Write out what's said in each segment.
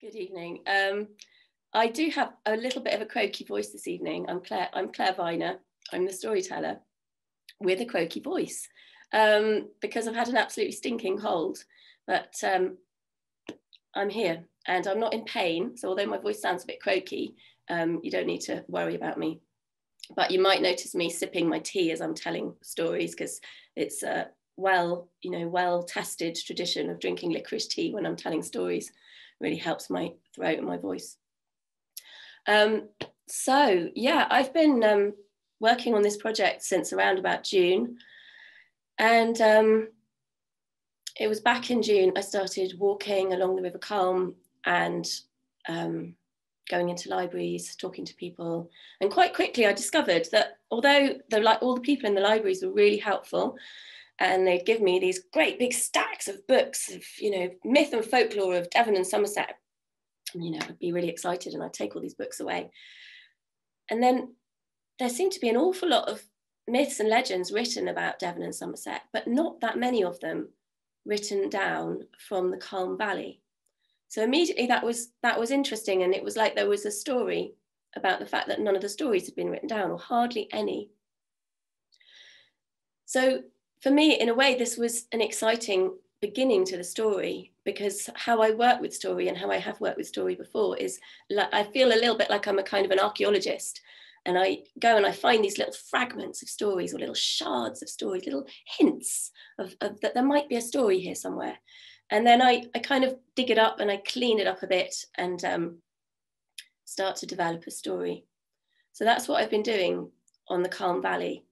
Good evening. Um, I do have a little bit of a croaky voice this evening. I'm Clare, I'm Clare Viner. I'm the storyteller with a croaky voice um, because I've had an absolutely stinking cold, but um, I'm here and I'm not in pain. So although my voice sounds a bit croaky, um, you don't need to worry about me. But you might notice me sipping my tea as I'm telling stories because it's a well, you know, well tested tradition of drinking licorice tea when I'm telling stories really helps my throat and my voice. Um, so yeah, I've been um, working on this project since around about June. And um, it was back in June, I started walking along the River Culm and um, going into libraries, talking to people. And quite quickly I discovered that although the, like, all the people in the libraries were really helpful, and they'd give me these great big stacks of books of you know myth and folklore of Devon and Somerset. And, you know, I'd be really excited and I'd take all these books away. And then there seemed to be an awful lot of myths and legends written about Devon and Somerset, but not that many of them written down from the Culm Valley. So immediately that was that was interesting, and it was like there was a story about the fact that none of the stories had been written down, or hardly any. So for me, in a way, this was an exciting beginning to the story because how I work with story and how I have worked with story before is I feel a little bit like I'm a kind of an archaeologist and I go and I find these little fragments of stories or little shards of stories, little hints of, of that there might be a story here somewhere. And then I, I kind of dig it up and I clean it up a bit and um, start to develop a story. So that's what I've been doing on the Culm Valley.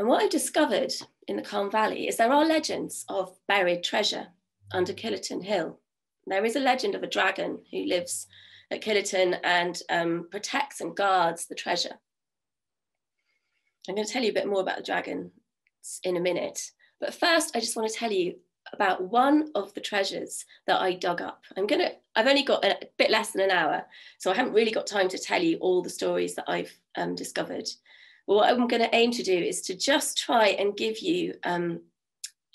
And what I've discovered in the Culm Valley is there are legends of buried treasure under Killerton Hill. There is a legend of a dragon who lives at Killerton and um, protects and guards the treasure. I'm going to tell you a bit more about the dragon in a minute. But first, I just want to tell you about one of the treasures that I dug up. I'm going to, I've only got a bit less than an hour, so I haven't really got time to tell you all the stories that I've um, discovered. What I'm going to aim to do is to just try and give you um,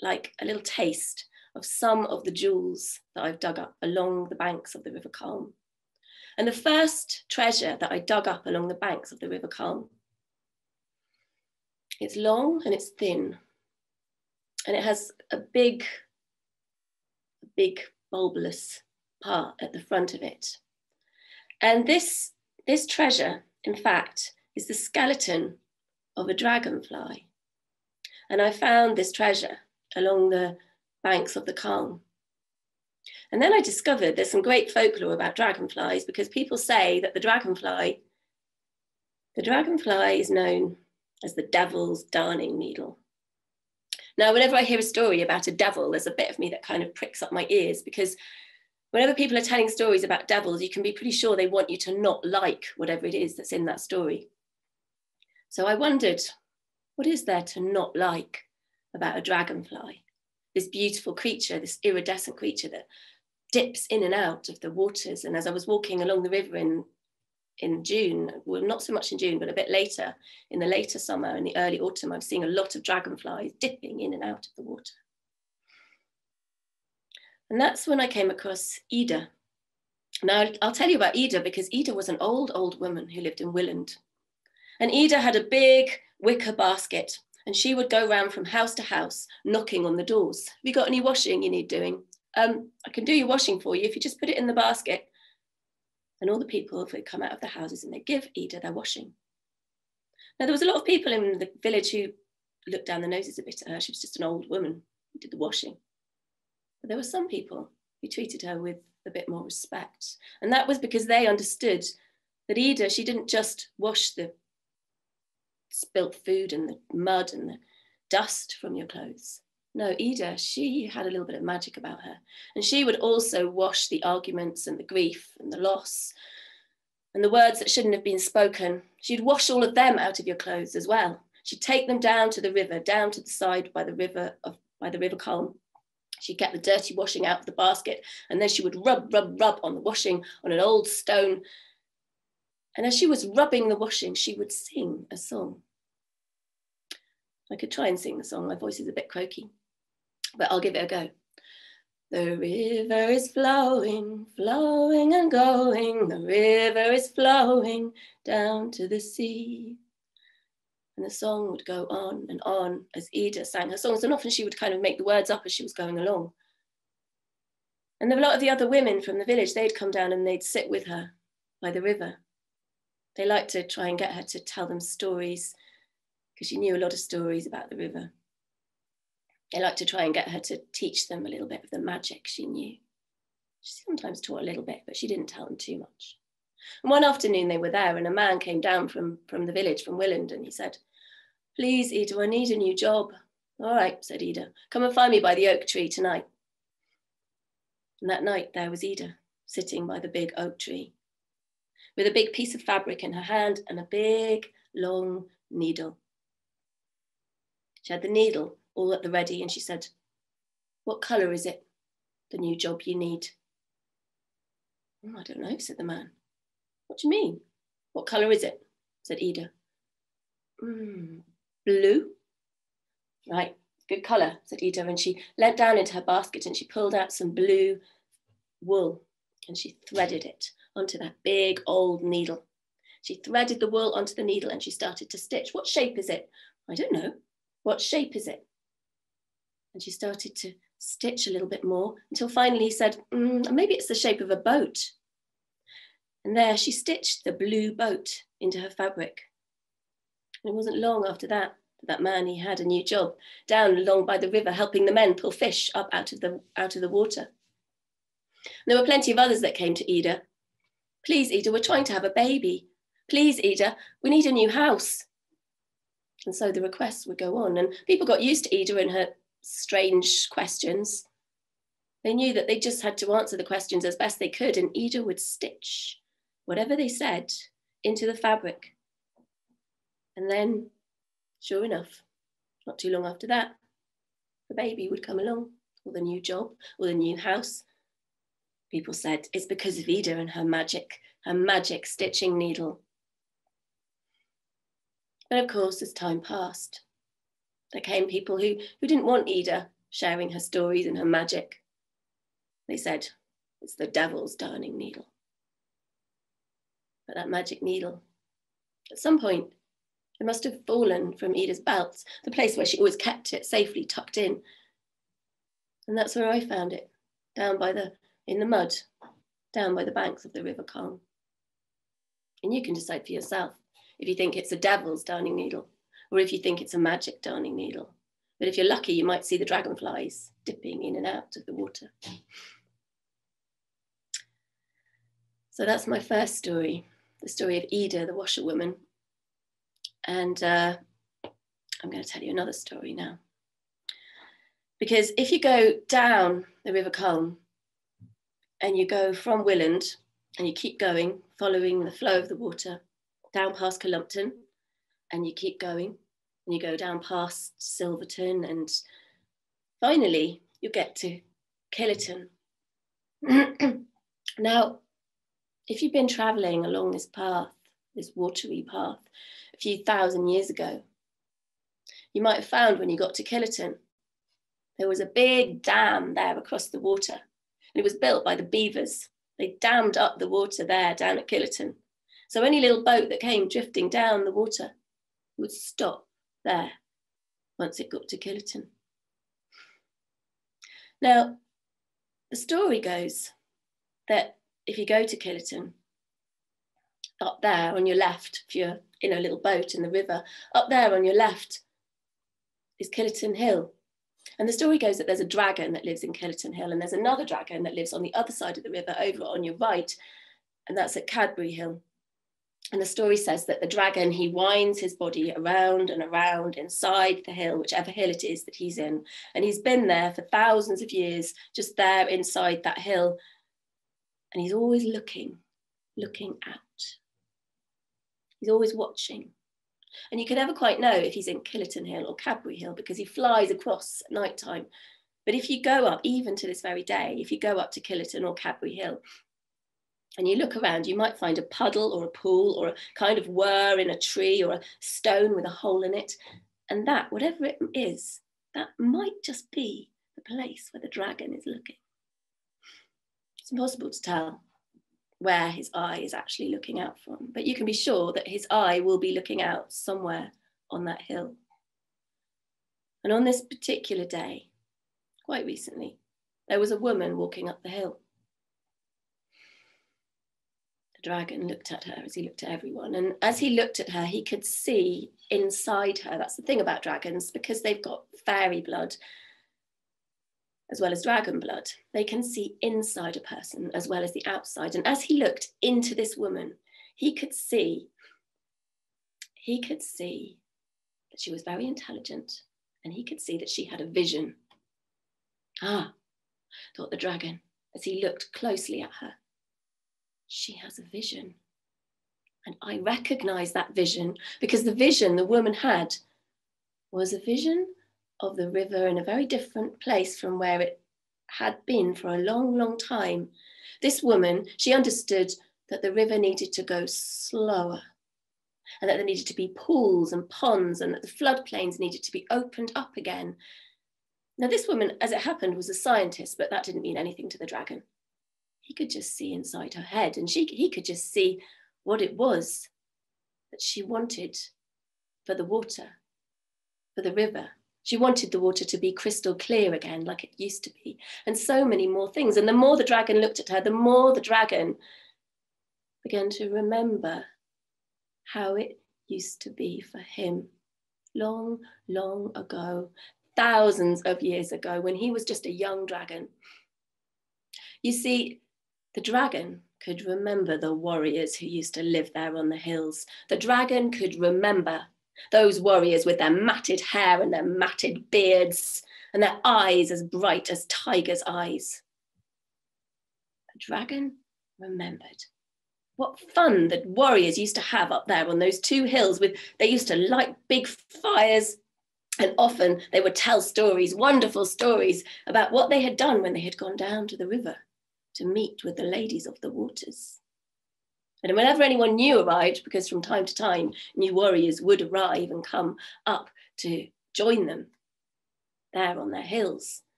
like a little taste of some of the jewels that I've dug up along the banks of the River Culm. And the first treasure that I dug up along the banks of the River Culm, it's long and it's thin, and it has a big, big bulbous part at the front of it. And this, this treasure, in fact, is the skeleton of a dragonfly. And I found this treasure along the banks of the Culm. And then I discovered there's some great folklore about dragonflies because people say that the dragonfly, the dragonfly is known as the devil's darning needle. Now, whenever I hear a story about a devil, there's a bit of me that kind of pricks up my ears because whenever people are telling stories about devils, you can be pretty sure they want you to not like whatever it is that's in that story. So I wondered, what is there to not like about a dragonfly? This beautiful creature, this iridescent creature that dips in and out of the waters. And as I was walking along the river in, in June, well, not so much in June, but a bit later, in the later summer, in the early autumn, I was seeing a lot of dragonflies dipping in and out of the water. And that's when I came across Ida. Now, I'll tell you about Ida because Ida was an old, old woman who lived in Willand. And Ida had a big wicker basket and she would go round from house to house knocking on the doors. Have you got any washing you need doing? Um, I can do your washing for you if you just put it in the basket. And all the people would come out of the houses and they'd give Ida their washing. Now, there was a lot of people in the village who looked down their noses a bit at her. She was just an old woman who did the washing. But there were some people who treated her with a bit more respect. And that was because they understood that Ida, she didn't just wash the spilt food and the mud and the dust from your clothes. No, Ida, she had a little bit of magic about her. And she would also wash the arguments and the grief and the loss and the words that shouldn't have been spoken. She'd wash all of them out of your clothes as well. She'd take them down to the river, down to the side by the river of by the river Culm. She'd get the dirty washing out of the basket and then she would rub, rub, rub on the washing on an old stone. And as she was rubbing the washing, she would sing a song. I could try and sing the song. My voice is a bit croaky, but I'll give it a go. The river is flowing, flowing and going. The river is flowing down to the sea. And the song would go on and on as Ida sang her songs. And often she would kind of make the words up as she was going along. And a lot of the other women from the village, they'd come down and they'd sit with her by the river. They liked to try and get her to tell them stories because she knew a lot of stories about the river. They liked to try and get her to teach them a little bit of the magic she knew. She sometimes taught a little bit, but she didn't tell them too much. And one afternoon they were there, and a man came down from, from the village, from Willand, and he said, Please, Ida, I need a new job. All right, said Ida. Come and find me by the oak tree tonight. And that night there was Ida, sitting by the big oak tree, with a big piece of fabric in her hand and a big, long needle. She had the needle all at the ready, and she said, What colour is it? The new job you need. Oh, I don't know, said the man. What do you mean? What colour is it? said Ida. Mm, blue. Right, good colour, said Ida. And she leant down into her basket and she pulled out some blue wool and she threaded it onto that big old needle. She threaded the wool onto the needle and she started to stitch. What shape is it? I don't know. What shape is it? And she started to stitch a little bit more until finally he said, mm, maybe it's the shape of a boat. And there she stitched the blue boat into her fabric. And it wasn't long after that that that man he had a new job down along by the river helping the men pull fish up out of the out of the water. And there were plenty of others that came to Ida. Please, Ida, we're trying to have a baby. Please, Ida, we need a new house. And so the requests would go on, and people got used to Ida and her strange questions. They knew that they just had to answer the questions as best they could, and Ida would stitch whatever they said into the fabric. And then, sure enough, not too long after that, the baby would come along, or the new job, or the new house. People said it's because of Ida and her magic, her magic stitching needle. But of course, as time passed, there came people who, who didn't want Ida sharing her stories and her magic. They said, it's the devil's darning needle. But that magic needle, at some point, it must have fallen from Ida's belt, the place where she always kept it safely tucked in. And that's where I found it, down by the, in the mud, down by the banks of the River Culm. And you can decide for yourself if you think it's a devil's darning needle or if you think it's a magic darning needle. But if you're lucky, you might see the dragonflies dipping in and out of the water. So that's my first story the story of Ida, the washerwoman. And uh, I'm going to tell you another story now. Because if you go down the River Culm and you go from Willand and you keep going, following the flow of the water down past Cullompton, and you keep going and you go down past Silverton and finally you get to Killerton. now, if you've been traveling along this path, this watery path, a few thousand years ago, you might have found when you got to Killerton, there was a big dam there across the water. And it was built by the beavers. They dammed up the water there down at Killerton. So any little boat that came drifting down the water would stop there once it got to Killerton. Now, the story goes that if you go to Killerton, up there on your left, if you're in a little boat in the river, up there on your left is Killerton Hill. And the story goes that there's a dragon that lives in Killerton Hill, and there's another dragon that lives on the other side of the river over on your right, and that's at Cadbury Hill. And the story says that the dragon, he winds his body around and around inside the hill, whichever hill it is that he's in. And he's been there for thousands of years, just there inside that hill, and he's always looking, looking out. He's always watching. And you can never quite know if he's in Killerton Hill or Cadbury Hill because he flies across at night time. But if you go up, even to this very day, if you go up to Killerton or Cadbury Hill and you look around, you might find a puddle or a pool or a kind of whir in a tree or a stone with a hole in it. And that, whatever it is, that might just be the place where the dragon is looking. It's impossible to tell where his eye is actually looking out from, but you can be sure that his eye will be looking out somewhere on that hill. And on this particular day, quite recently, there was a woman walking up the hill. The dragon looked at her as he looked at everyone. And as he looked at her, he could see inside her. That's the thing about dragons, because they've got fairy blood as well as dragon blood. They can see inside a person as well as the outside. And as he looked into this woman, he could see, he could see that she was very intelligent and he could see that she had a vision. Ah, thought the dragon as he looked closely at her. She has a vision. And I recognize that vision because the vision the woman had was a vision of the river in a very different place from where it had been for a long, long time. This woman, she understood that the river needed to go slower and that there needed to be pools and ponds and that the floodplains needed to be opened up again. Now, this woman, as it happened, was a scientist, but that didn't mean anything to the dragon. He could just see inside her head and she, he could just see what it was that she wanted for the water, for the river, she wanted the water to be crystal clear again, like it used to be, and so many more things. And the more the dragon looked at her, the more the dragon began to remember how it used to be for him long, long ago, thousands of years ago, when he was just a young dragon. You see, the dragon could remember the warriors who used to live there on the hills. The dragon could remember those warriors with their matted hair and their matted beards and their eyes as bright as tigers' eyes. The dragon remembered. What fun the warriors used to have up there on those two hills with they used to light big fires. And often they would tell stories wonderful stories about what they had done when they had gone down to the river to meet with the ladies of the waters and whenever anyone new arrived, because from time to time new warriors would arrive and come up to join them there on their hills,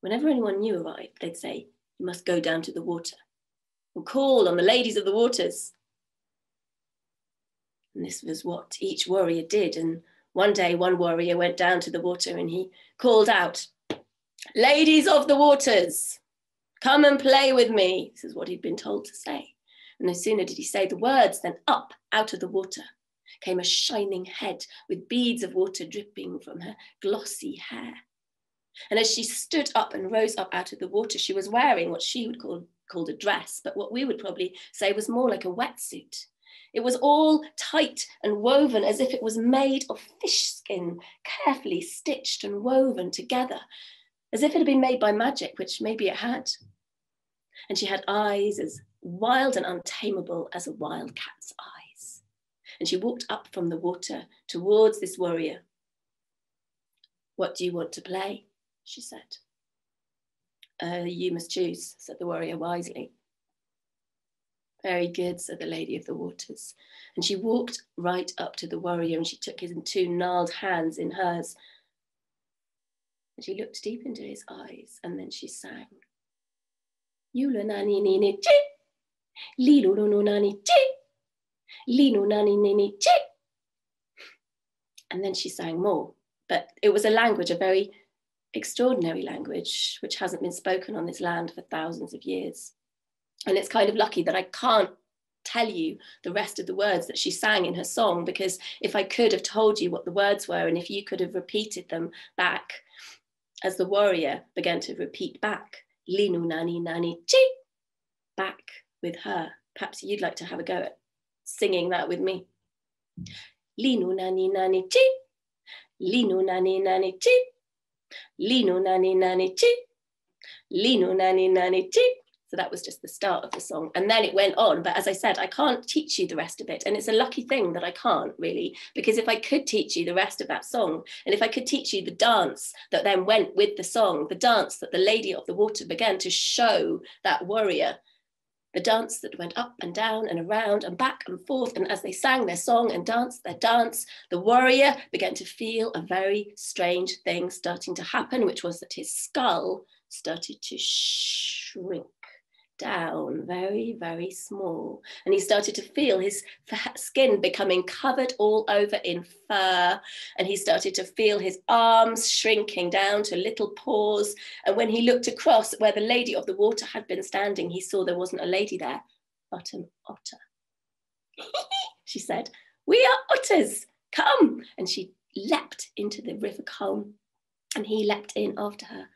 whenever anyone new arrived, they'd say, You must go down to the water and call on the ladies of the waters. And this was what each warrior did. And one day, one warrior went down to the water and he called out, Ladies of the waters, come and play with me. This is what he'd been told to say. And no sooner did he say the words than up out of the water came a shining head with beads of water dripping from her glossy hair. And as she stood up and rose up out of the water, she was wearing what she would call called a dress, but what we would probably say was more like a wetsuit. It was all tight and woven as if it was made of fish skin, carefully stitched and woven together, as if it had been made by magic, which maybe it had. And she had eyes as wild and untamable as a wild cat's eyes. And she walked up from the water towards this warrior. What do you want to play? she said. Uh, you must choose, said the warrior wisely. Very good, said the lady of the waters. And she walked right up to the warrior and she took his two gnarled hands in hers. And she looked deep into his eyes and then she sang. Yula nani nini chee, Lino no no nani chi. Lino nani nini chi. And then she sang more. But it was a language, a very extraordinary language, which hasn't been spoken on this land for thousands of years. And it's kind of lucky that I can't tell you the rest of the words that she sang in her song, because if I could have told you what the words were, and if you could have repeated them back as the warrior began to repeat back, Linu nani nani chi, back with her. Perhaps you'd like to have a go at singing that with me. Linu nani nani chi, linu nani nani chi, linu nani nani chi, linu nani nani chi. So that was just the start of the song. And then it went on. But as I said, I can't teach you the rest of it. And it's a lucky thing that I can't really, because if I could teach you the rest of that song, and if I could teach you the dance that then went with the song, the dance that the Lady of the Water began to show that warrior the dance that went up and down and around and back and forth. And as they sang their song and danced their dance, the warrior began to feel a very strange thing starting to happen, which was that his skull started to shrink down very, very small. And he started to feel his skin becoming covered all over in fur. And he started to feel his arms shrinking down to little paws. And when he looked across where the lady of the water had been standing, he saw there wasn't a lady there, but an otter. she said, We are otters, come. And she leapt into the river Culm. And he leapt in after her.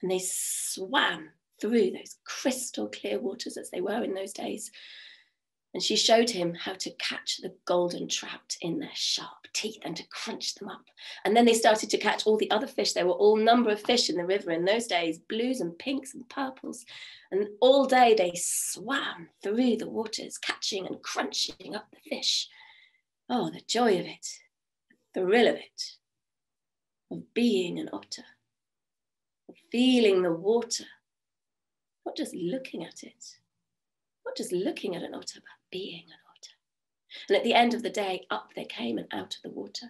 And they swam through those crystal clear waters as they were in those days. And she showed him how to catch the golden trout in their sharp teeth and to crunch them up. And then they started to catch all the other fish. There were all number of fish in the river in those days, blues and pinks and purples. And all day they swam through the waters, catching and crunching up the fish. Oh, the joy of it, the thrill of it, of being an otter, of feeling the water just looking at it, not just looking at an otter, but being an otter. And at the end of the day, up they came and out of the water.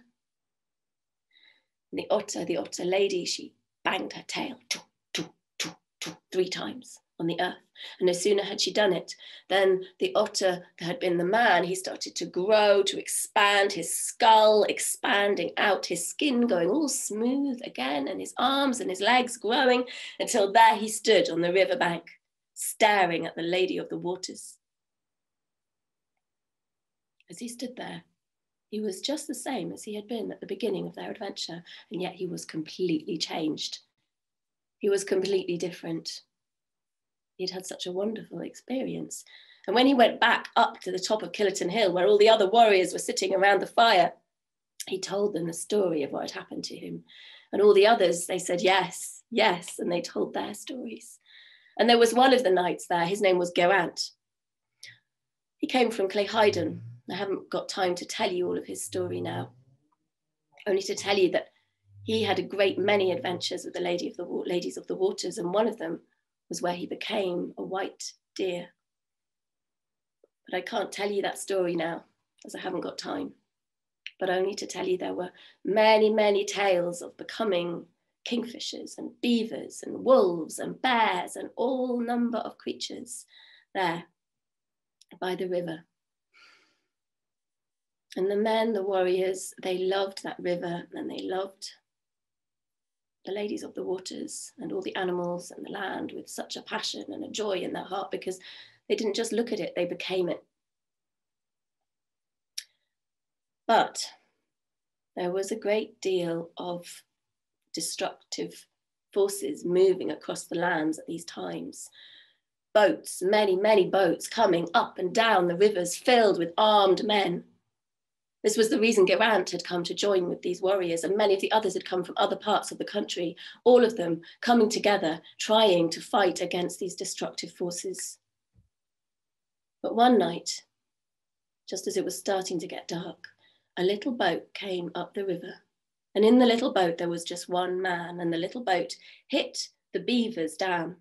And the otter, the otter lady, she banged her tail three times on the earth. And no sooner had she done it than the otter that had been the man, he started to grow, to expand, his skull expanding out, his skin going all smooth again, and his arms and his legs growing until there he stood on the riverbank, staring at the lady of the waters. As he stood there, he was just the same as he had been at the beginning of their adventure, and yet he was completely changed. He was completely different he'd had such a wonderful experience. And when he went back up to the top of Killerton Hill, where all the other warriors were sitting around the fire, he told them the story of what had happened to him. And all the others, they said, yes, yes, and they told their stories. And there was one of the knights there, his name was Geraint. He came from Clayhidon. I haven't got time to tell you all of his story now, only to tell you that he had a great many adventures with the lady of the ladies of the waters, and one of them was where he became a white deer. But I can't tell you that story now, as I haven't got time, but only to tell you there were many, many tales of becoming kingfishers and beavers and wolves and bears and all number of creatures there by the river. And the men, the warriors, they loved that river and they loved the ladies of the waters and all the animals and the land with such a passion and a joy in their heart because they didn't just look at it, they became it. But there was a great deal of destructive forces moving across the lands at these times. Boats, many, many boats coming up and down the rivers filled with armed men this was the reason Geraint had come to join with these warriors, and many of the others had come from other parts of the country, all of them coming together, trying to fight against these destructive forces. But one night, just as it was starting to get dark, a little boat came up the river. And in the little boat, there was just one man, and the little boat hit the beavers dam.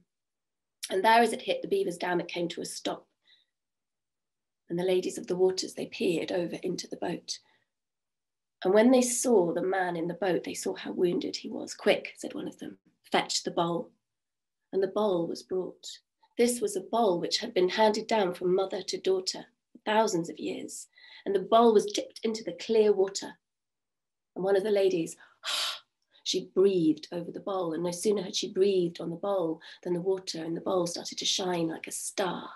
And there, as it hit the beavers dam, it came to a stop and the ladies of the waters, they peered over into the boat. And when they saw the man in the boat, they saw how wounded he was. Quick, said one of them, fetch the bowl. And the bowl was brought. This was a bowl which had been handed down from mother to daughter for thousands of years. And the bowl was dipped into the clear water. And one of the ladies, she breathed over the bowl. And no sooner had she breathed on the bowl than the water in the bowl started to shine like a star.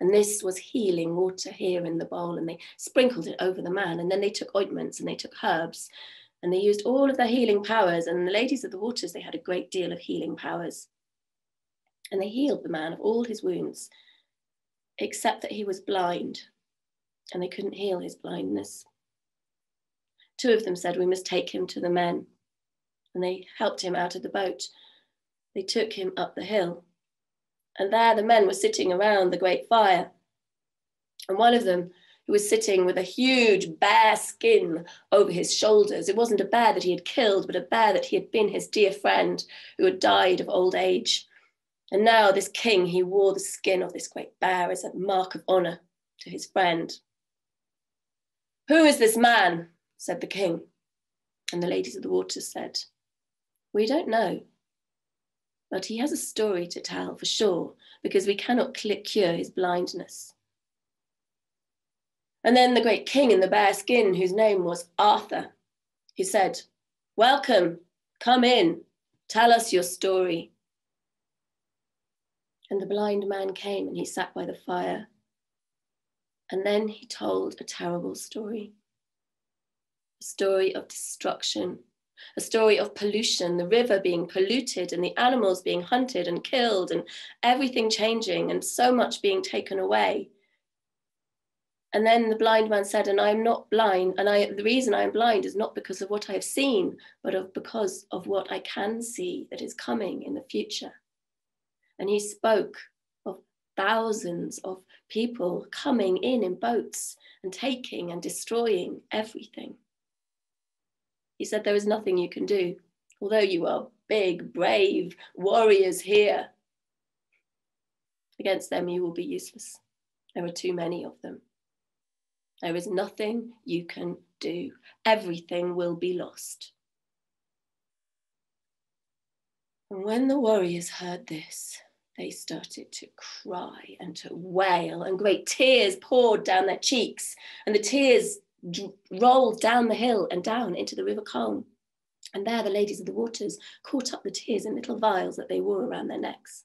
And this was healing water here in the bowl, and they sprinkled it over the man. And then they took ointments and they took herbs and they used all of their healing powers. And the ladies of the waters, they had a great deal of healing powers. And they healed the man of all his wounds, except that he was blind and they couldn't heal his blindness. Two of them said, We must take him to the men. And they helped him out of the boat. They took him up the hill and there the men were sitting around the great fire. And one of them, who was sitting with a huge bear skin over his shoulders, it wasn't a bear that he had killed, but a bear that he had been his dear friend who had died of old age. And now this king, he wore the skin of this great bear as a mark of honor to his friend. Who is this man? Said the king. And the ladies of the water said, We don't know. But he has a story to tell for sure, because we cannot cure his blindness. And then the great king in the bear skin, whose name was Arthur, he said, Welcome, come in, tell us your story. And the blind man came and he sat by the fire. And then he told a terrible story story of destruction, a story of pollution, the river being polluted and the animals being hunted and killed and everything changing and so much being taken away. And then the blind man said, And I am not blind. And I, the reason I am blind is not because of what I have seen, but of, because of what I can see that is coming in the future. And he spoke of thousands of people coming in in boats and taking and destroying everything. He said, There is nothing you can do, although you are big, brave warriors here. Against them, you will be useless. There are too many of them. There is nothing you can do. Everything will be lost. And when the warriors heard this, they started to cry and to wail, and great tears poured down their cheeks, and the tears rolled down the hill and down into the river Culm. And there the ladies of the waters caught up the tears in little vials that they wore around their necks.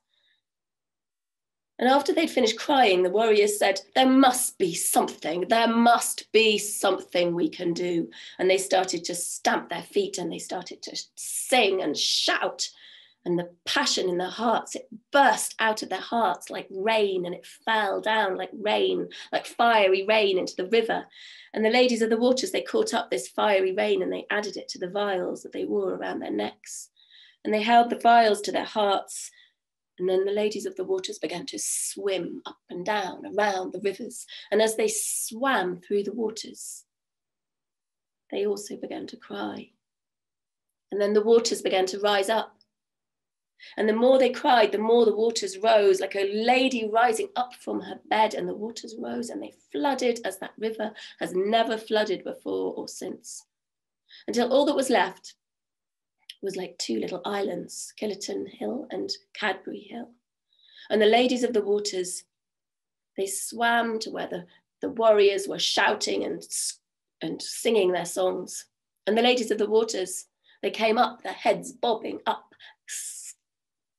And after they'd finished crying, the warriors said, There must be something, there must be something we can do. And they started to stamp their feet and they started to sing and shout. And the passion in their hearts, it burst out of their hearts like rain and it fell down like rain, like fiery rain into the river. And the ladies of the waters, they caught up this fiery rain and they added it to the vials that they wore around their necks. And they held the vials to their hearts and then the ladies of the waters began to swim up and down around the rivers. And as they swam through the waters, they also began to cry. And then the waters began to rise up. And the more they cried, the more the waters rose, like a lady rising up from her bed. And the waters rose and they flooded as that river has never flooded before or since. Until all that was left was like two little islands, Killerton Hill and Cadbury Hill. And the ladies of the waters, they swam to where the, the warriors were shouting and, and singing their songs. And the ladies of the waters, they came up, their heads bobbing up,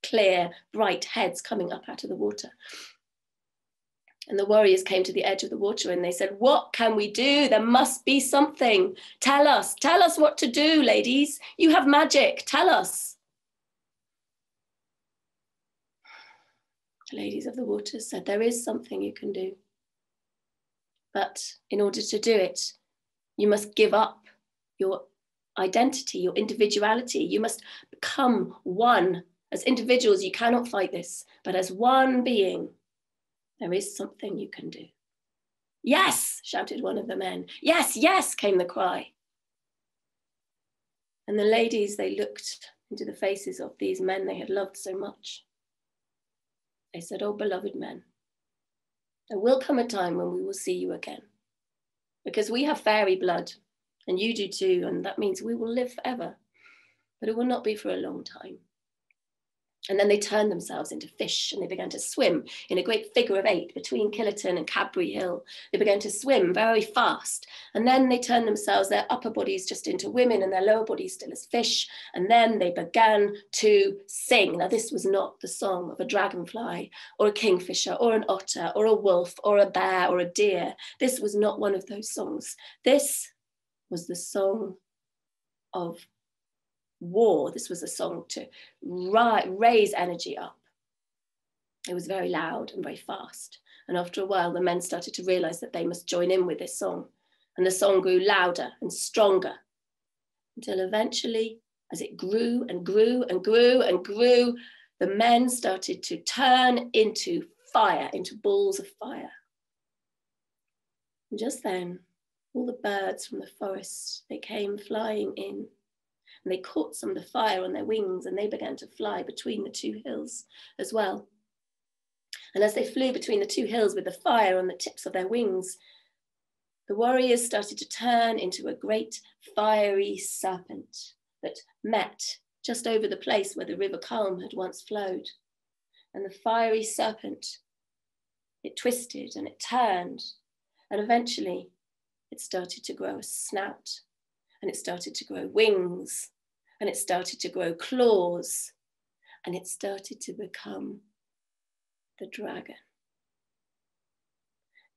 clear, bright heads coming up out of the water. And the warriors came to the edge of the water and they said, What can we do? There must be something. Tell us, tell us what to do, ladies. You have magic. Tell us. The ladies of the waters said, There is something you can do. But in order to do it, you must give up your identity, your individuality. You must become one. As individuals, you cannot fight this, but as one being, there is something you can do. Yes, shouted one of the men. Yes, yes, came the cry. And the ladies, they looked into the faces of these men they had loved so much. They said, Oh, beloved men, there will come a time when we will see you again. Because we have fairy blood, and you do too, and that means we will live forever. But it will not be for a long time. And then they turned themselves into fish and they began to swim in a great figure of eight between Killerton and Cadbury Hill. They began to swim very fast. And then they turned themselves, their upper bodies just into women and their lower bodies still as fish. And then they began to sing. Now, this was not the song of a dragonfly or a kingfisher or an otter or a wolf or a bear or a deer. This was not one of those songs. This was the song of war. This was a song to ri- raise energy up. It was very loud and very fast. And after a while, the men started to realize that they must join in with this song. And the song grew louder and stronger until eventually, as it grew and grew and grew and grew, the men started to turn into fire, into balls of fire. And just then, all the birds from the forest, they came flying in and they caught some of the fire on their wings and they began to fly between the two hills as well. And as they flew between the two hills with the fire on the tips of their wings, the warriors started to turn into a great fiery serpent that met just over the place where the river Culm had once flowed. And the fiery serpent, it twisted and it turned, and eventually it started to grow a snout, and it started to grow wings, and it started to grow claws, and it started to become the dragon.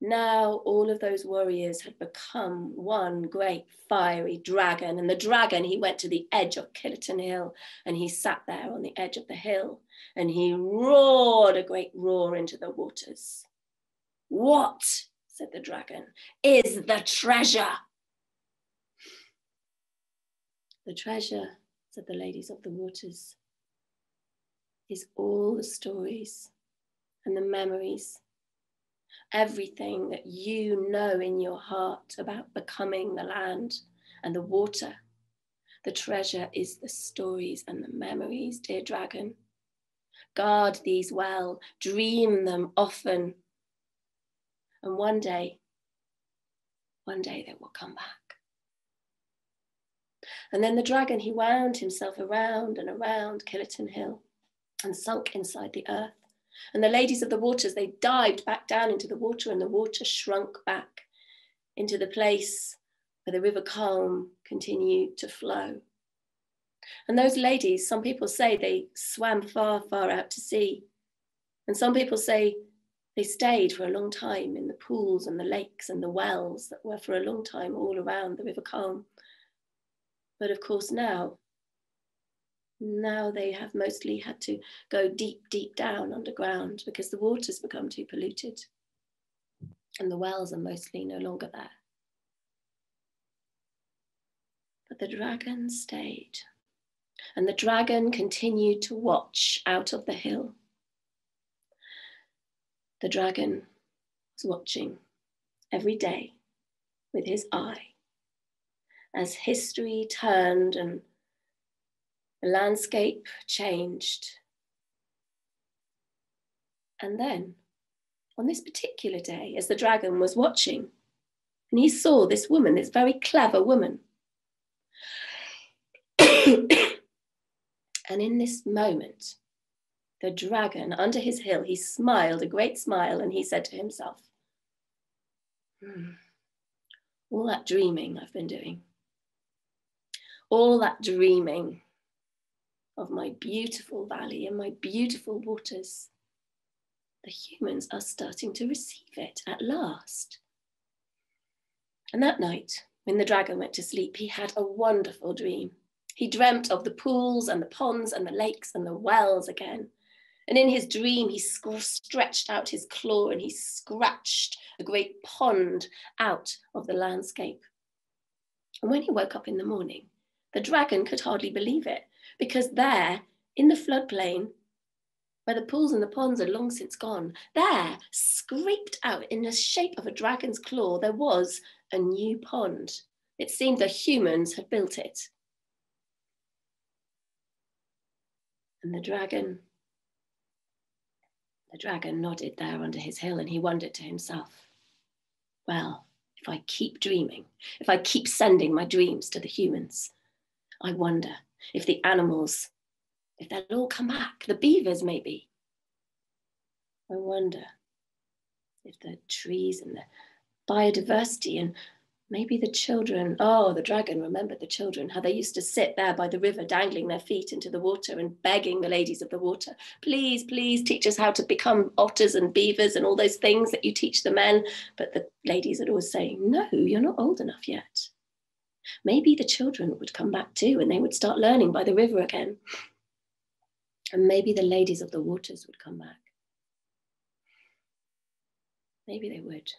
Now all of those warriors had become one great fiery dragon. And the dragon, he went to the edge of Killerton Hill and he sat there on the edge of the hill and he roared a great roar into the waters. What, said the dragon, is the treasure? The treasure, said the ladies of the waters, is all the stories and the memories everything that you know in your heart about becoming the land and the water. The treasure is the stories and the memories, dear dragon. Guard these well, dream them often. And one day, one day they will come back. And then the dragon, he wound himself around and around Killerton Hill and sunk inside the earth. And the ladies of the waters, they dived back down into the water and the water shrunk back into the place where the river Culm continued to flow. And those ladies, some people say they swam far, far out to sea. And some people say they stayed for a long time in the pools and the lakes and the wells that were for a long time all around the River Culm. But of course, now now they have mostly had to go deep, deep down underground because the water's become too polluted and the wells are mostly no longer there. But the dragon stayed, and the dragon continued to watch out of the hill. The dragon was watching every day with his eye as history turned and the landscape changed. And then, on this particular day, as the dragon was watching, and he saw this woman, this very clever woman. and in this moment, the dragon under his hill, he smiled a great smile and he said to himself, hmm, All that dreaming I've been doing, all that dreaming of my beautiful valley and my beautiful waters. The humans are starting to receive it at last. And that night, when the dragon went to sleep, he had a wonderful dream. He dreamt of the pools and the ponds and the lakes and the wells again. And in his dream, he stretched out his claw and he scratched a great pond out of the landscape. And when he woke up in the morning, the dragon could hardly believe it because there in the floodplain, where the pools and the ponds are long since gone, there, scraped out in the shape of a dragon's claw, there was a new pond. It seemed the humans had built it. And the dragon, the dragon nodded there under his hill and he wondered to himself, well, if I keep dreaming, if I keep sending my dreams to the humans, I wonder if the animals, if they'll all come back, the beavers maybe. I wonder if the trees and the biodiversity and maybe the children, oh, the dragon remembered the children, how they used to sit there by the river, dangling their feet into the water and begging the ladies of the water, please, please teach us how to become otters and beavers and all those things that you teach the men. But the ladies would always say, no, you're not old enough yet maybe the children would come back too and they would start learning by the river again. And maybe the ladies of the waters would come back. Maybe they would.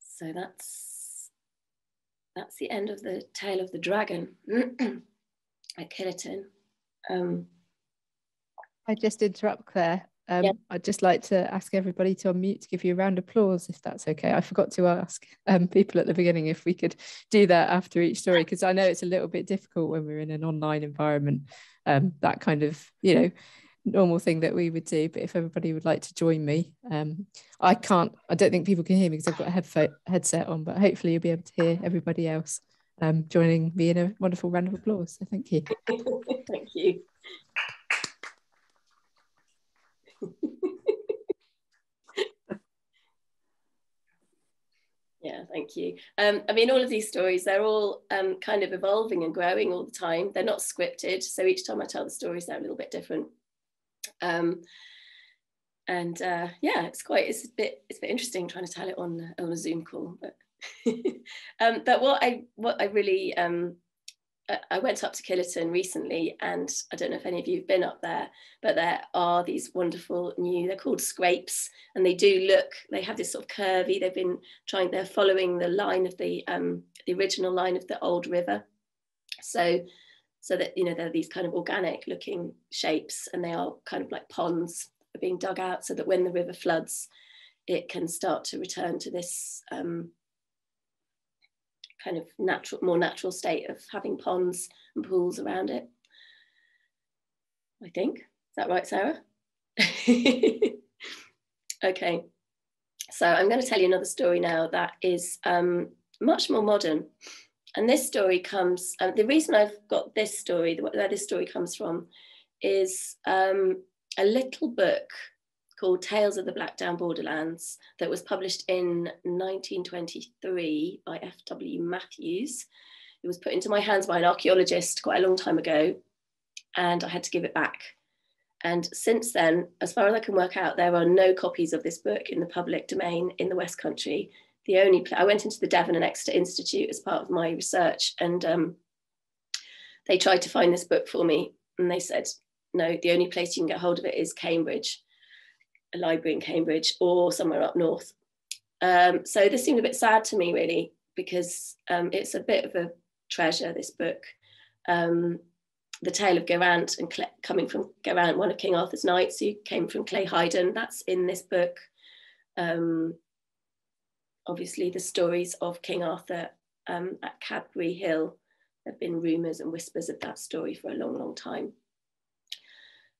So that's that's the end of the tale of the dragon at. Um, I just interrupt Clare. Um, yeah. I'd just like to ask everybody to unmute to give you a round of applause, if that's okay. I forgot to ask um, people at the beginning if we could do that after each story, because I know it's a little bit difficult when we're in an online environment. Um, that kind of, you know, normal thing that we would do. But if everybody would like to join me, um, I can't. I don't think people can hear me because I've got a headphone headset on. But hopefully, you'll be able to hear everybody else um, joining me in a wonderful round of applause. So thank you. thank you. Yeah, thank you. Um, I mean, all of these stories, they're all um, kind of evolving and growing all the time. They're not scripted. So each time I tell the stories, they're a little bit different. Um, and uh, yeah, it's quite, it's a bit, it's a bit interesting trying to tell it on, on a Zoom call. But, um, but what I, what I really um, I went up to Killerton recently, and I don't know if any of you have been up there, but there are these wonderful new, they're called scrapes, and they do look, they have this sort of curvy, they've been trying, they're following the line of the, um, the original line of the old river. So, so that, you know, they're these kind of organic looking shapes, and they are kind of like ponds being dug out so that when the river floods, it can start to return to this um, kind of natural, more natural state of having ponds and pools around it. I think. Is that right, Sarah? okay. So I'm going to tell you another story now that is um, much more modern. And this story comes, uh, the reason I've got this story, where this story comes from, is um, a little book called Tales of the Blackdown Borderlands that was published in 1923 by F.W. Matthews. It was put into my hands by an archaeologist quite a long time ago, and I had to give it back. And since then, as far as I can work out, there are no copies of this book in the public domain in the West Country. The only I went into the Devon and Exeter Institute as part of my research, and um, they tried to find this book for me, and they said, no, the only place you can get hold of it is Cambridge a library in Cambridge or somewhere up north. Um, so this seemed a bit sad to me, really, because um, it's a bit of a treasure, this book. Um, the tale of Geraint and Cle- coming from Geraint, one of King Arthur's knights who came from Clayhidon, that's in this book. Um, obviously, the stories of King Arthur um, at Cadbury Hill, there have been rumours and whispers of that story for a long, long time.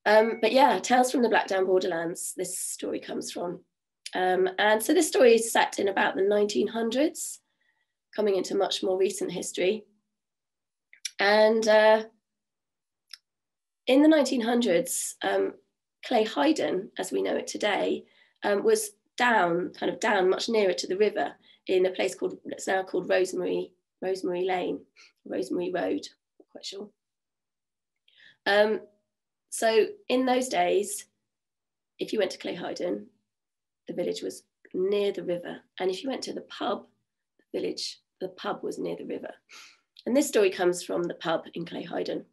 Um, but yeah, Tales from the Blackdown Borderlands, this story comes from. Um, and so this story is set in about the 1900s, coming into much more recent history. And uh, in the 1900s, um, Clayhidon, as we know it today, um, was down, kind of down, much nearer to the river in a place called, it's now called Rosemary, Rosemary Lane, Rosemary Road, quite sure. Um, so in those days, if you went to Clayhidon, the village was near the river. And if you went to the pub, the village, the pub was near the river. And this story comes from the pub in Clayhidon.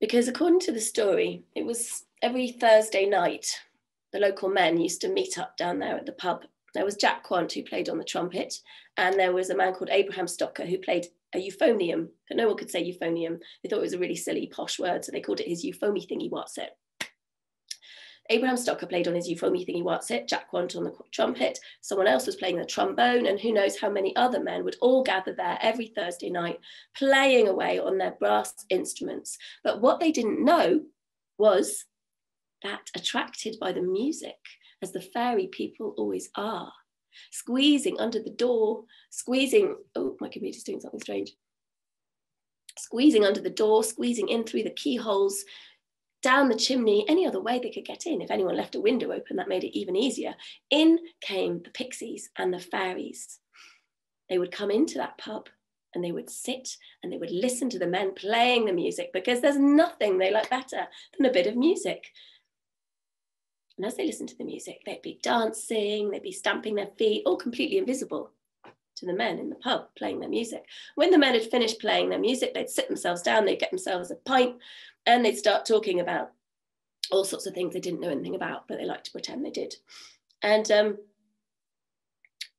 Because according to the story, it was every Thursday night, the local men used to meet up down there at the pub. There was Jack Quant who played on the trumpet, and there was a man called Abraham Stocker who played a euphonium, but no one could say euphonium. They thought it was a really silly posh word, so they called it his euphomy thingy what's it. Abraham Stocker played on his euphony thingy what's it, Jack Quant on the trumpet, someone else was playing the trombone, and who knows how many other men would all gather there every Thursday night, playing away on their brass instruments. But what they didn't know was that attracted by the music, as the fairy people always are, squeezing under the door, squeezing, oh, my computer's doing something strange. Squeezing under the door, squeezing in through the keyholes, down the chimney, any other way they could get in. If anyone left a window open, that made it even easier. In came the pixies and the fairies. They would come into that pub and they would sit and they would listen to the men playing the music because there's nothing they like better than a bit of music. And as they listened to the music, they'd be dancing, they'd be stamping their feet, all completely invisible to the men in the pub playing their music. When the men had finished playing their music, they'd sit themselves down, they'd get themselves a pint, and they'd start talking about all sorts of things they didn't know anything about, but they liked to pretend they did. And um,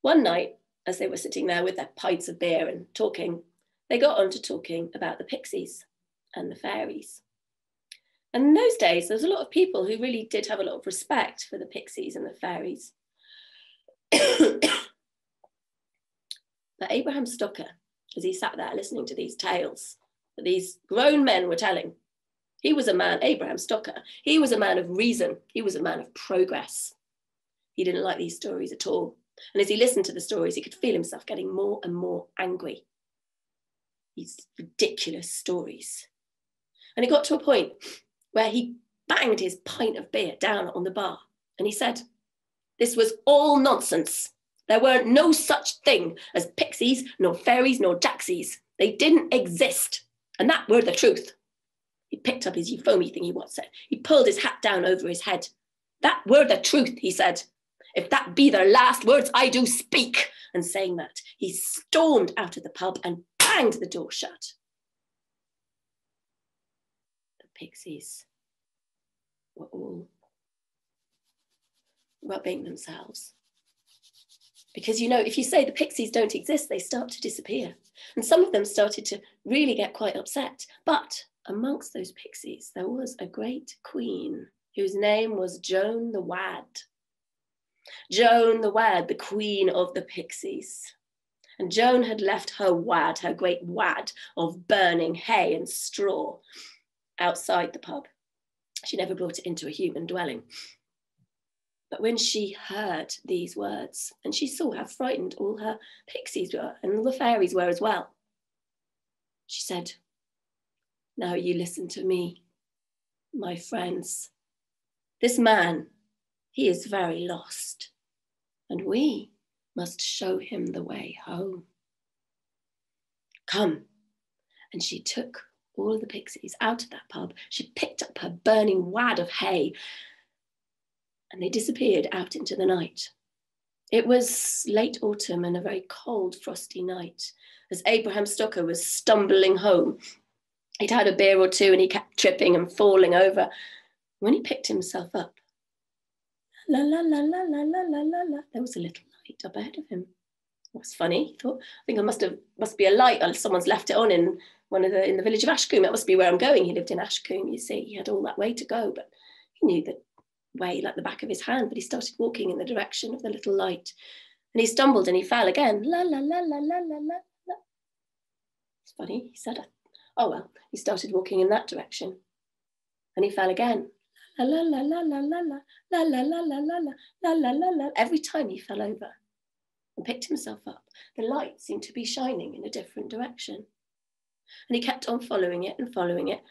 one night, as they were sitting there with their pints of beer and talking, they got on to talking about the pixies and the fairies. And in those days, there was a lot of people who really did have a lot of respect for the pixies and the fairies. but Abraham Stocker, as he sat there listening to these tales that these grown men were telling, He was a man, Abraham Stocker, he was a man of reason. He was a man of progress. He didn't like these stories at all. And as he listened to the stories, he could feel himself getting more and more angry. These ridiculous stories. And it got to a point where he banged his pint of beer down on the bar and he said, This was all nonsense. There weren't no such thing as pixies, nor fairies, nor jacksies. They didn't exist. And that were the truth. He picked up his euphony thing he what said. He pulled his hat down over his head. That were the truth, he said. If that be the last words I do speak. And saying that, he stormed out of the pub and banged the door shut. Pixies were all rubbing themselves. Because you know, if you say the pixies don't exist, they start to disappear. And some of them started to really get quite upset. But amongst those pixies, there was a great queen whose name was Joan the Wad. Joan the Wad, the queen of the pixies. And Joan had left her wad, her great wad of burning hay and straw outside the pub. She never brought it into a human dwelling. But when she heard these words, and she saw how frightened all her pixies were, and all the fairies were as well, she said, Now you listen to me, my friends. This man, he is very lost, and we must show him the way home. Come. And she took all of the pixies out of that pub. She picked up her burning wad of hay and they disappeared out into the night. It was late autumn and a very cold, frosty night. As Abraham Stocker was stumbling home, he'd had a beer or two and he kept tripping and falling over. When he picked himself up, la la la la la la la la la, there was a little light up ahead of him. It was funny. He thought, I think I must have must be a light. Someone's left it on in one of the in the village of Ashcombe. That must be where I'm going. He lived in Ashcombe, you see. He had all that way to go, but he knew that way like the back of his hand, but he started walking in the direction of the little light. And he stumbled and he fell again. La la la la la la la la. It's funny, he said, oh well, he started walking in that direction. And he fell again. La la la la la la la la la la la la la la la la. Every time he fell over and picked himself up, the light seemed to be shining in a different direction. And he kept on following it and following it.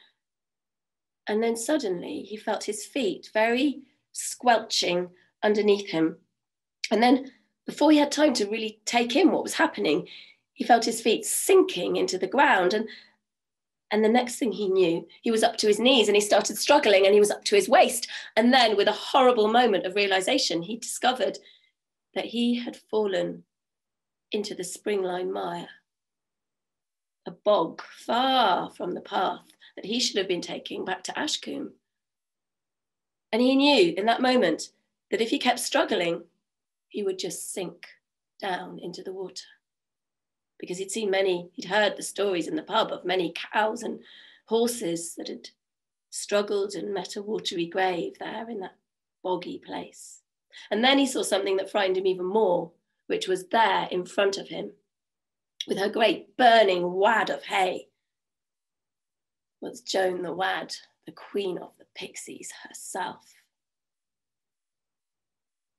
And then suddenly he felt his feet very squelching underneath him. And then, before he had time to really take in what was happening, he felt his feet sinking into the ground. And, and the next thing he knew, he was up to his knees and he started struggling and he was up to his waist. And then, with a horrible moment of realization, he discovered that he had fallen into the springline mire, a bog far from the path that he should have been taking back to Ashcombe. And he knew in that moment that if he kept struggling, he would just sink down into the water. Because he'd seen many, he'd heard the stories in the pub of many cows and horses that had struggled and met a watery grave there in that boggy place. And then he saw something that frightened him even more, which was there in front of him with her great burning wad of hay. Was Joan the Wad, the queen of the pixies herself.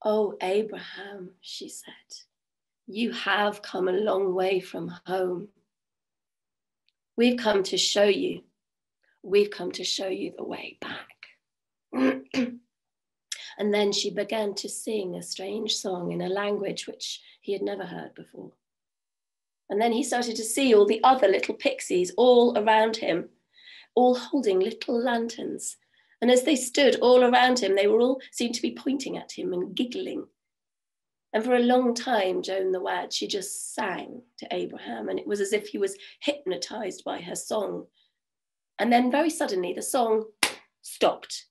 Oh, Abraham, she said, you have come a long way from home. We've come to show you, we've come to show you the way back. and then she began to sing a strange song in a language which he had never heard before. And then he started to see all the other little pixies all around him all holding little lanterns. And as they stood all around him, they were all seemed to be pointing at him and giggling. And for a long time, Joan the Wad, she just sang to Abraham, and it was as if he was hypnotized by her song. And then very suddenly, the song stopped,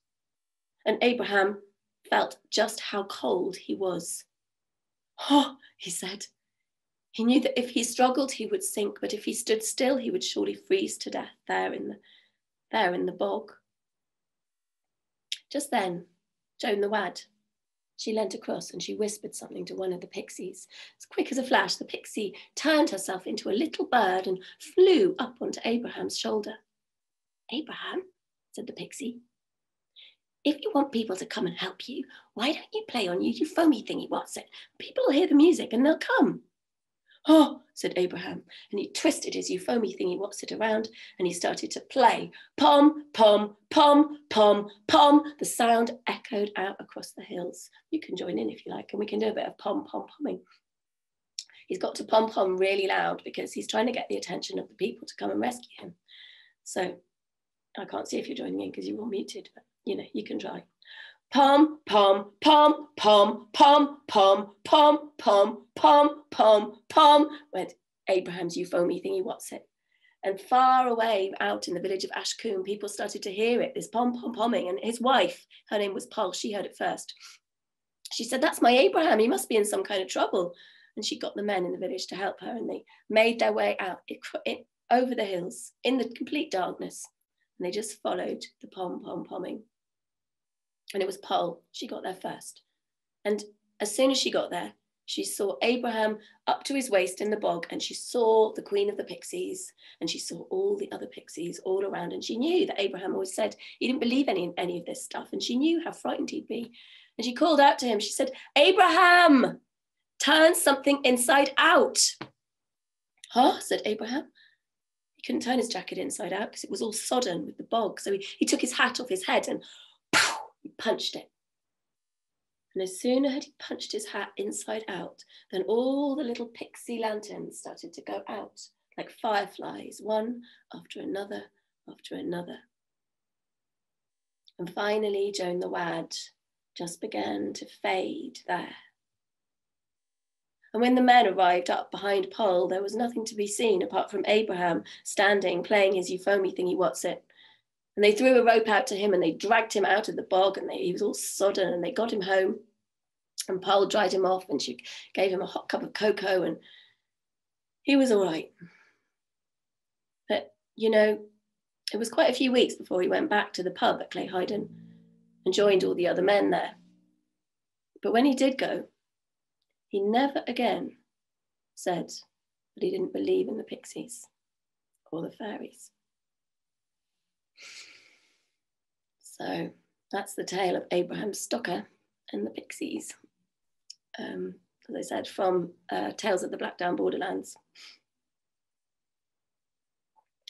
and Abraham felt just how cold he was. Oh, he said. He knew that if he struggled, he would sink, but if he stood still, he would surely freeze to death there in the there in the bog. Just then, Joan the Wad, she leant across and she whispered something to one of the pixies. As quick as a flash, the pixie turned herself into a little bird and flew up onto Abraham's shoulder. Abraham, said the pixie. If you want people to come and help you, why don't you play on your euphony thingy, what's it? People will hear the music and they'll come. Oh, said Abraham, and he twisted his euphony thingy what's it around and he started to play. Pom, pom, pom, pom, pom. The sound echoed out across the hills. You can join in if you like, and we can do a bit of pom, pom, pomming. He's got to pom pom really loud because he's trying to get the attention of the people to come and rescue him. So I can't see if you're joining in because you were muted, but you know, you can try. Pom, pom, pom, pom, pom, pom, pom, pom, pom, pom, pom, went Abraham's euphony thingy, what's it? And far away out in the village of Ashcombe, people started to hear it, this pom, pom, pomming. And his wife, her name was Poll, she heard it first. She said, That's my Abraham, he must be in some kind of trouble. And she got the men in the village to help her, and they made their way out it, it, over the hills in the complete darkness. And they just followed the pom, pom, pomming and it was Poll. She got there first. And as soon as she got there, she saw Abraham up to his waist in the bog, and she saw the queen of the pixies, and she saw all the other pixies all around. And she knew that Abraham always said he didn't believe any, any of this stuff, and she knew how frightened he'd be. And she called out to him, she said, Abraham, turn something inside out. Huh? said Abraham. He couldn't turn his jacket inside out because it was all sodden with the bog. So he, he took his hat off his head and punched it. And no sooner had he punched his hat inside out than all the little pixie lanterns started to go out like fireflies, one after another after another. And finally, Joan the Wad just began to fade there. And when the men arrived up behind Poll, there was nothing to be seen apart from Abraham standing, playing his euphony thingy, what's it, and they threw a rope out to him and they dragged him out of the bog and they, he was all sodden and they got him home. And Poll dried him off and she gave him a hot cup of cocoa and he was all right. But, you know, it was quite a few weeks before he went back to the pub at Clayhidon and joined all the other men there. But when he did go, he never again said that he didn't believe in the pixies or the fairies. So that's the tale of Abraham Stocker and the Pixies. Um, as I said, from uh, Tales of the Blackdown Borderlands.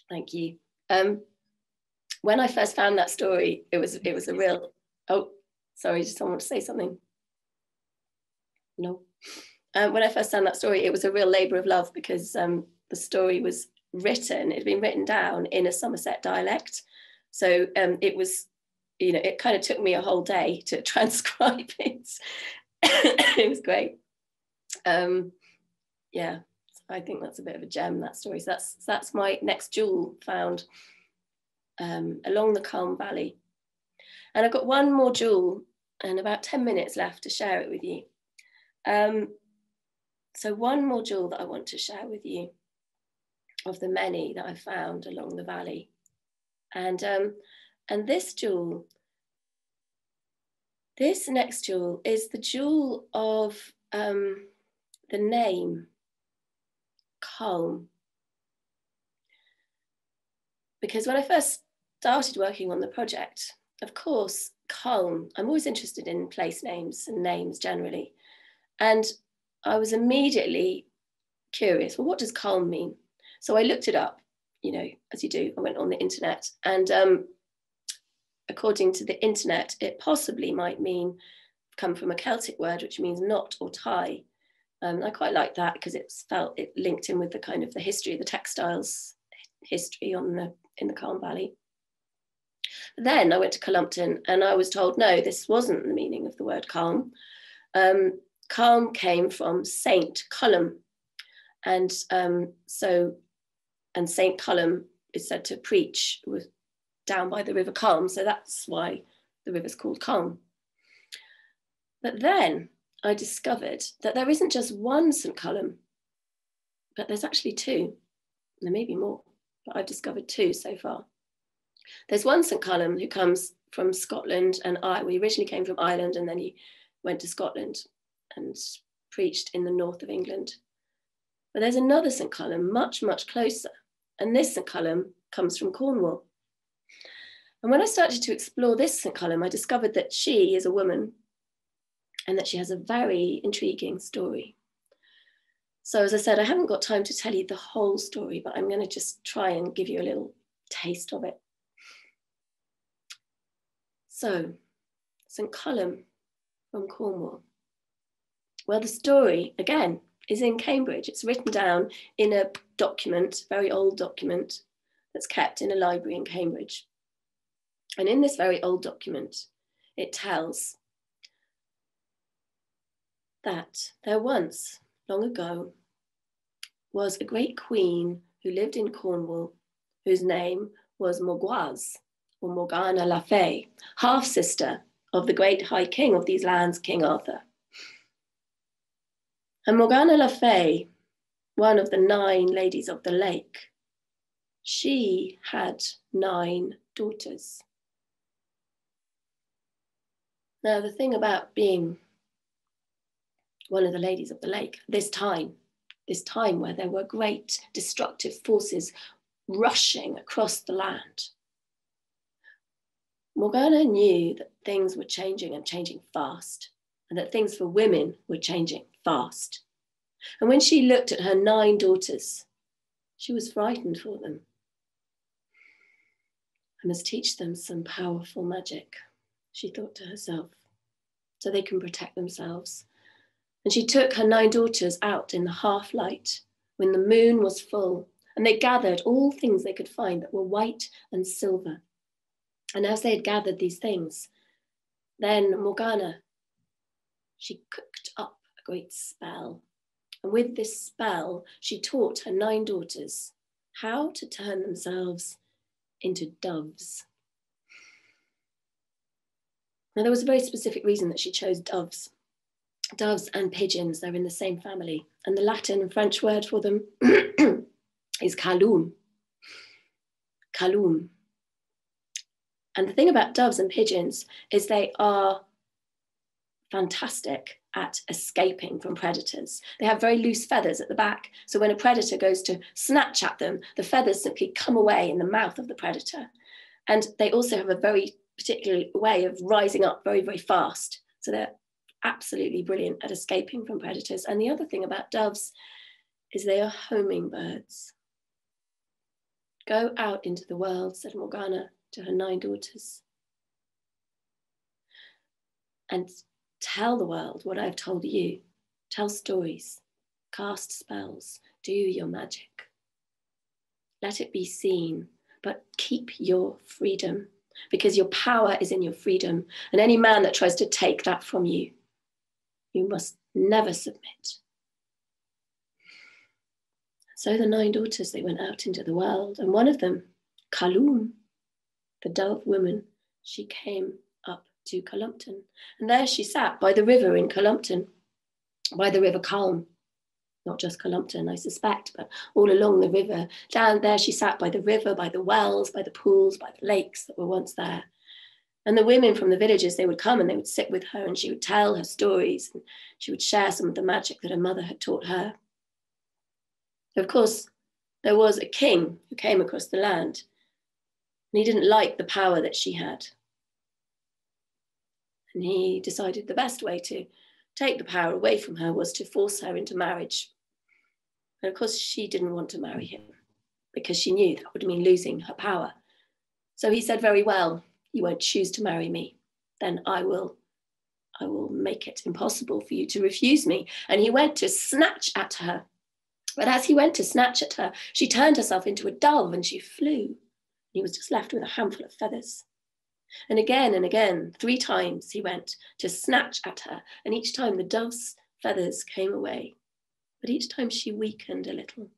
Thank you. Um, when I first found that story, it was it was a real. Oh, sorry, did someone want to say something? No. Um, when I first found that story, it was a real labour of love because um, the story was written. It had been written down in a Somerset dialect, so um, it was you know, it kind of took me a whole day to transcribe it. it was great. Um, yeah, I think that's a bit of a gem, that story. So that's, that's my next jewel found um, along the Culm Valley. And I've got one more jewel and about 10 minutes left to share it with you. Um, so one more jewel that I want to share with you of the many that I found along the valley. And um, and this jewel, this next jewel is the jewel of um, the name Culm. Because when I first started working on the project, of course, Culm, I'm always interested in place names and names generally. And I was immediately curious, well, what does Culm mean? So I looked it up, you know, as you do. I went on the internet and um, according to the internet, it possibly might mean come from a Celtic word, which means knot or tie. Um, I quite like that because it felt it linked in with the kind of the history the textiles history on the in the Culm Valley. Then I went to Cullompton and I was told no, this wasn't the meaning of the word Culm. Um, Culm came from Saint Cullum, and um, so and Saint Cullum is said to preach with down by the River Culm. So that's why the river's called Culm. But then I discovered that there isn't just one St. Cullum, but there's actually two. There may be more, but I've discovered two so far. There's one St. Cullum who comes from Scotland and I, well, he originally came from Ireland and then he went to Scotland and preached in the north of England. But there's another St. Cullum much, much closer. And this St. Cullum comes from Cornwall. And when I started to explore this St. Column, I discovered that she is a woman and that she has a very intriguing story. So, as I said, I haven't got time to tell you the whole story, but I'm going to just try and give you a little taste of it. So, St. Column from Cornwall. Well, the story, again, is in Cambridge. It's written down in a document, very old document, that's kept in a library in Cambridge. And in this very old document, it tells that there once, long ago, was a great queen who lived in Cornwall, whose name was Morgause, or Morgana la Fay, half sister of the great high king of these lands, King Arthur. And Morgana la Fay, one of the nine ladies of the lake, she had nine daughters. Now, the thing about being one of the ladies of the lake, this time, this time where there were great destructive forces rushing across the land, Morgana knew that things were changing and changing fast, and that things for women were changing fast. And when she looked at her nine daughters, she was frightened for them. I must teach them some powerful magic, she thought to herself, so they can protect themselves. And she took her nine daughters out in the half light when the moon was full, and they gathered all things they could find that were white and silver. And as they had gathered these things, then Morgana, she cooked up great spell. And with this spell, she taught her nine daughters how to turn themselves into doves. Now, there was a very specific reason that she chose doves. Doves and pigeons, they're in the same family. And the Latin and French word for them is kalum. Kalum. And the thing about doves and pigeons is they are fantastic at escaping from predators. They have very loose feathers at the back. So when a predator goes to snatch at them, the feathers simply come away in the mouth of the predator. And they also have a very particular way of rising up very, very fast. So they're absolutely brilliant at escaping from predators. And the other thing about doves is they are homing birds. Go out into the world, said Morgana to her nine daughters, and Tell the world what I've told you. Tell stories, cast spells, do your magic. Let it be seen, but keep your freedom because your power is in your freedom. And any man that tries to take that from you, you must never submit. So the nine daughters, they went out into the world, and one of them, Kalum, the dove woman, she came to Cullompton. And there she sat by the river in Cullompton, by the River Culm. Not just Cullompton, I suspect, but all along the river. Down there she sat by the river, by the wells, by the pools, by the lakes that were once there. And the women from the villages, they would come and they would sit with her and she would tell her stories and she would share some of the magic that her mother had taught her. Of course, there was a king who came across the land and he didn't like the power that she had. And he decided the best way to take the power away from her was to force her into marriage. And of course, she didn't want to marry him because she knew that would mean losing her power. So he said, Very well, you won't choose to marry me, then I will. I will make it impossible for you to refuse me. And he went to snatch at her. But as he went to snatch at her, she turned herself into a dove and she flew. He was just left with a handful of feathers. And again and again, three times he went to snatch at her, and each time the dove's feathers came away, but each time she weakened a little.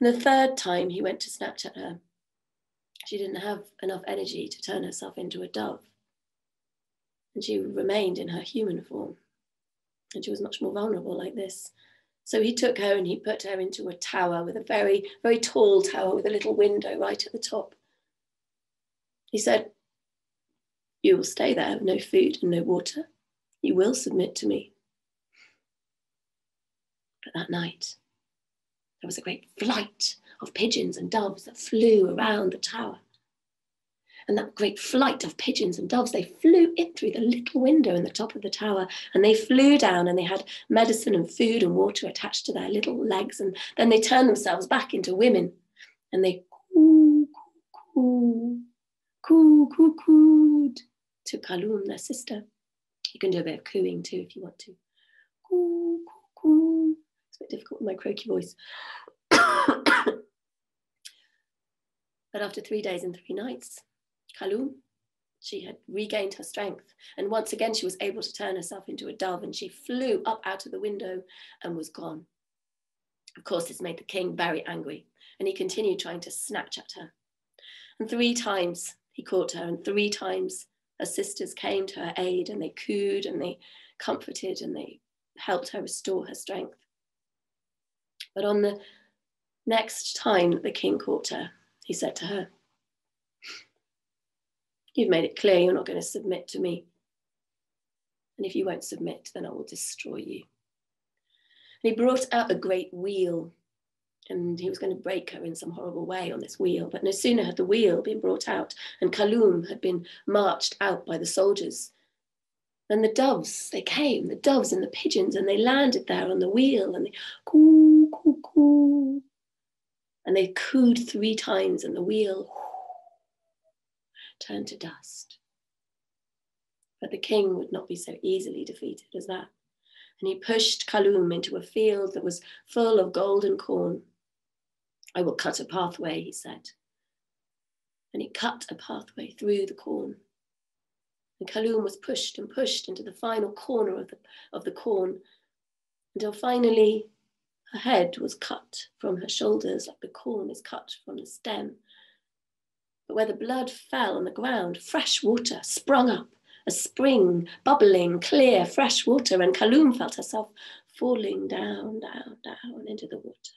And the third time he went to snatch at her, she didn't have enough energy to turn herself into a dove. And she remained in her human form. And she was much more vulnerable like this. So he took her and he put her into a tower with a very, very tall tower with a little window right at the top. He said, You will stay there with no food and no water. You will submit to me. But that night, there was a great flight of pigeons and doves that flew around the tower. And that great flight of pigeons and doves, they flew in through the little window in the top of the tower and they flew down and they had medicine and food and water attached to their little legs. And then they turned themselves back into women and they coo, coo, coo, coo, coo, cooed to Kaloum, their sister. You can do a bit of cooing too if you want to. Coo, coo, coo. It's a bit difficult with my croaky voice. but after three days and three nights, Kaloum, she had regained her strength. And once again, she was able to turn herself into a dove and she flew up out of the window and was gone. Of course, this made the king very angry and he continued trying to snatch at her. And three times he caught her, and three times her sisters came to her aid and they cooed and they comforted and they helped her restore her strength. But on the next time that the king caught her, he said to her, You've made it clear you're not going to submit to me. And if you won't submit, then I will destroy you. And he brought out a great wheel and he was going to break her in some horrible way on this wheel. But no sooner had the wheel been brought out and Kaloum had been marched out by the soldiers than the doves, they came, the doves and the pigeons, and they landed there on the wheel and they coo, coo, coo. And they cooed three times and the wheel turned to dust. But the king would not be so easily defeated as that. And he pushed Kaloum into a field that was full of golden corn I will cut a pathway, he said. And he cut a pathway through the corn. And Kaloum was pushed and pushed into the final corner of the, of the corn until finally her head was cut from her shoulders like the corn is cut from the stem. But where the blood fell on the ground, fresh water sprung up, a spring, bubbling, clear, fresh water, and Kaloum felt herself falling down, down, down into the water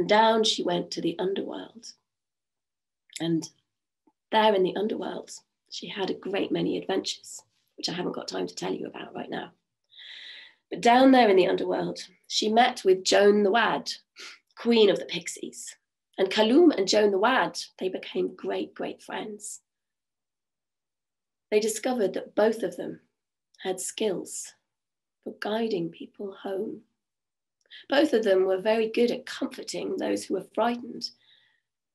and down she went to the underworld. And there in the underworld, she had a great many adventures, which I haven't got time to tell you about right now. But down there in the underworld, she met with Joan the Wad, queen of the pixies. And Kaloum and Joan the Wad, they became great, great friends. They discovered that both of them had skills for guiding people home both of them were very good at comforting those who were frightened,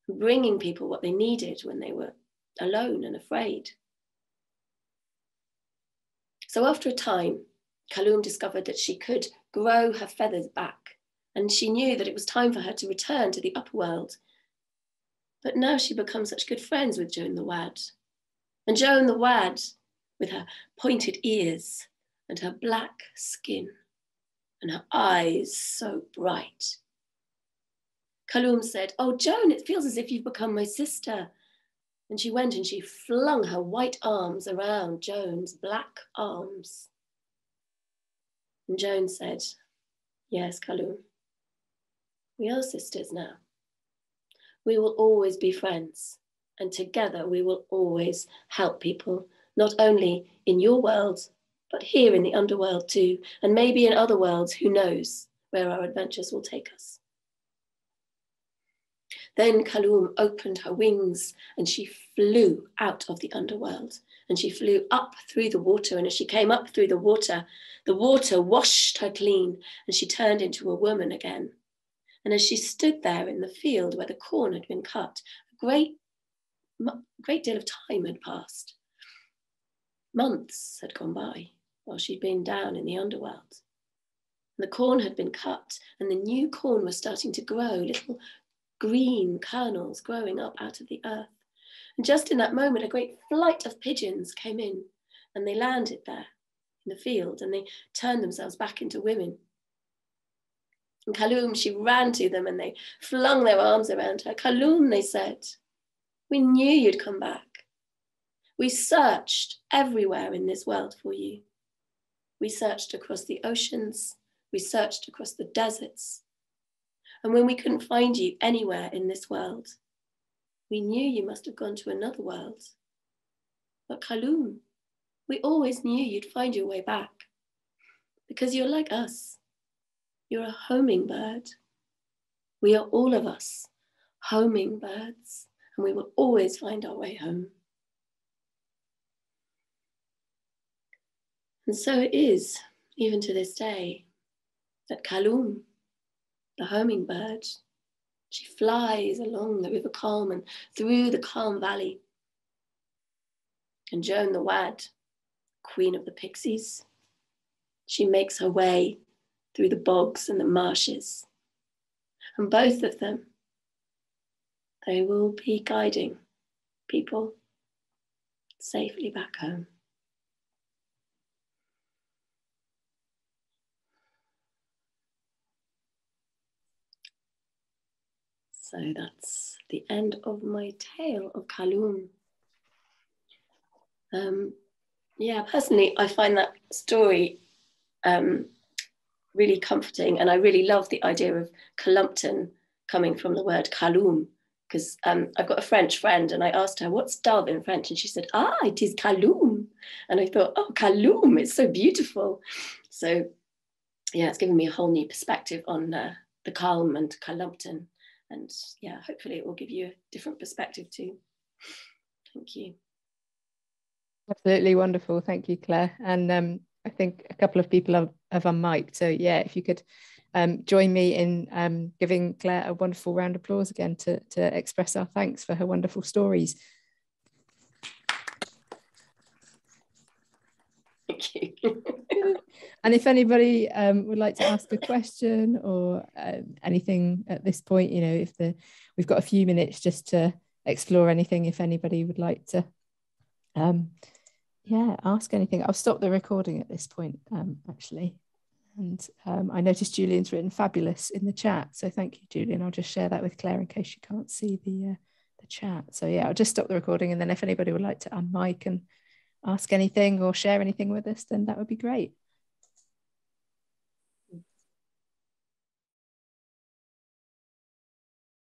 bringing people what they needed when they were alone and afraid. So after a time, Kaloum discovered that she could grow her feathers back, and she knew that it was time for her to return to the upper world. But now she becomes such good friends with Joan the Wad. And Joan the Wad, with her pointed ears and her black skin, and her eyes so bright. Kaloum said, Oh, Joan, it feels as if you've become my sister. And she went and she flung her white arms around Joan's black arms. And Joan said, Yes, Kaloum, we are sisters now. We will always be friends, and together we will always help people, not only in your world, but here in the underworld too, and maybe in other worlds, who knows where our adventures will take us. Then Kaloum opened her wings and she flew out of the underworld and she flew up through the water. And as she came up through the water, the water washed her clean and she turned into a woman again. And as she stood there in the field where the corn had been cut, a great, great deal of time had passed. Months had gone by while she'd been down in the underworld. The corn had been cut, and the new corn was starting to grow, little green kernels growing up out of the earth. And just in that moment, a great flight of pigeons came in, and they landed there in the field, and they turned themselves back into women. And Kaloum, she ran to them, and they flung their arms around her. Kaloum, they said, we knew you'd come back. We searched everywhere in this world for you. We searched across the oceans, we searched across the deserts. And when we couldn't find you anywhere in this world, we knew you must have gone to another world. But Kaloum, we always knew you'd find your way back because you're like us. You're a homing bird. We are all of us homing birds and we will always find our way home. And so it is, even to this day, that Kaloum, the hummingbird, she flies along the River Culm and through the Culm valley. And Joan the Wad, queen of the pixies, she makes her way through the bogs and the marshes. And both of them, they will be guiding people safely back home. So that's the end of my tale of Kaloum. Um, yeah, personally, I find that story um, really comforting, and I really love the idea of Cullompton coming from the word Kaloum, because um, I've got a French friend, and I asked her what's dove in French, and she said, "Ah, it is Kaloum," and I thought, "Oh, Kaloum, it's so beautiful." So, yeah, it's given me a whole new perspective on uh, the Culm and Cullompton and yeah, hopefully it will give you a different perspective too. Thank you. Absolutely wonderful. Thank you, Clare. And um, I think a couple of people have, unmiked. So yeah, if you could um, join me in um, giving Clare a wonderful round of applause again to, to express our thanks for her wonderful stories. Thank you. and if anybody um, would like to ask a question or um, anything at this point, you know, if the we've got a few minutes just to explore anything, if anybody would like to, um, yeah, ask anything. I'll stop the recording at this point, um, actually. And um, I noticed Julian's written fabulous in the chat. So thank you, Julian. I'll just share that with Clare in case you can't see the, uh, the chat. So yeah, I'll just stop the recording. And then if anybody would like to unmic and ask anything or share anything with us, then that would be great.